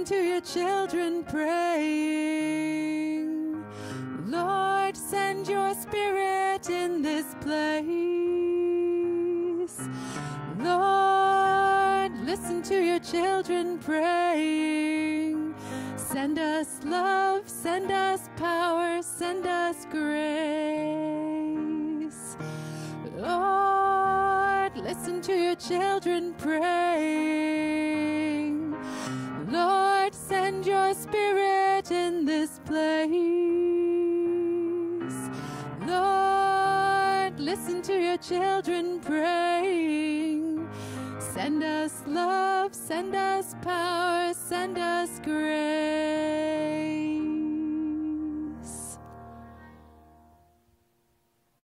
Listen to your children praying. Lord, send your spirit in this place. Lord, listen to your children praying. Send us love, send us power, send us grace. Lord, listen to your children praying. Spirit in this place. Lord, listen to your children praying. Send us love, send us power, send us grace.